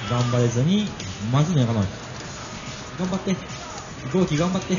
頑張れずに、まずにやかない。頑張って。同期頑張って。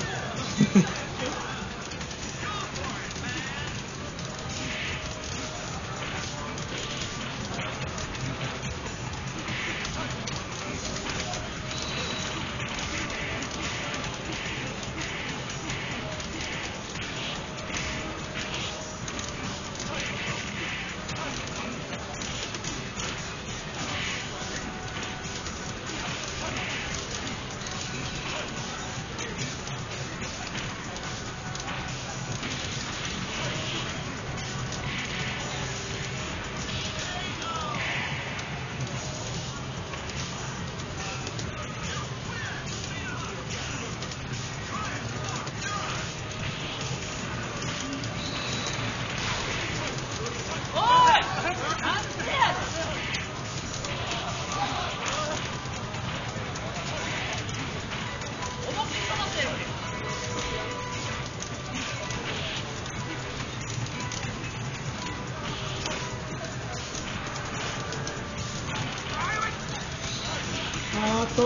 あーっと、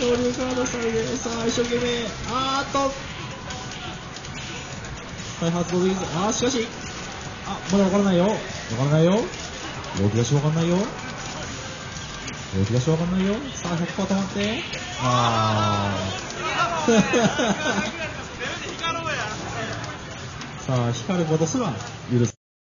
昇竜カードされて、さあ、一生懸命、あーっと、開発もできず、あー、しかし、あ、まだわからないよ。わからないよ。動き出しわかんないよ。動き出しわかんないよ。さあ、100%止まって。あー。さあ、光ることすら許